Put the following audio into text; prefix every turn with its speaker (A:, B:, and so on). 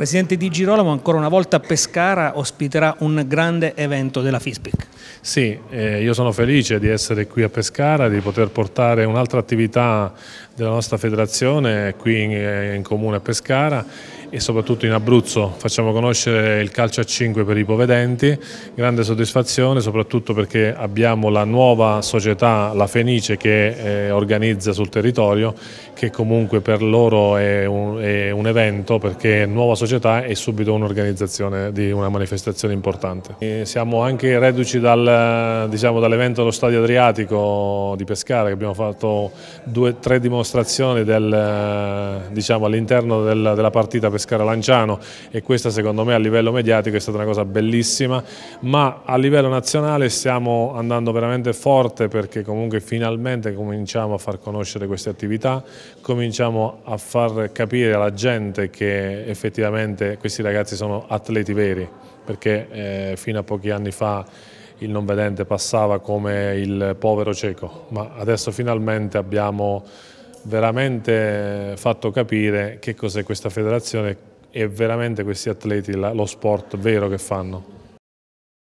A: Presidente Di Girolamo, ancora una volta Pescara ospiterà un grande evento della FISPIC.
B: Sì, eh, io sono felice di essere qui a Pescara, di poter portare un'altra attività della nostra federazione qui in, eh, in comune a Pescara e soprattutto in Abruzzo facciamo conoscere il calcio a 5 per i ipovedenti, grande soddisfazione soprattutto perché abbiamo la nuova società, la Fenice che eh, organizza sul territorio che comunque per loro è un, è un evento perché nuova società e subito un'organizzazione di una manifestazione importante. E siamo anche reduci dal, diciamo, dall'evento dello Stadio Adriatico di Pescara che abbiamo fatto due, tre dimostrazioni del, diciamo, all'interno del, della partita Pescara-Lanciano e questa secondo me a livello mediatico è stata una cosa bellissima ma a livello nazionale stiamo andando veramente forte perché comunque finalmente cominciamo a far conoscere queste attività cominciamo a far capire alla gente che effettivamente questi ragazzi sono atleti veri, perché eh, fino a pochi anni fa il non vedente passava come il povero cieco, ma adesso finalmente abbiamo veramente fatto capire che cos'è questa federazione e veramente questi atleti lo sport vero che fanno.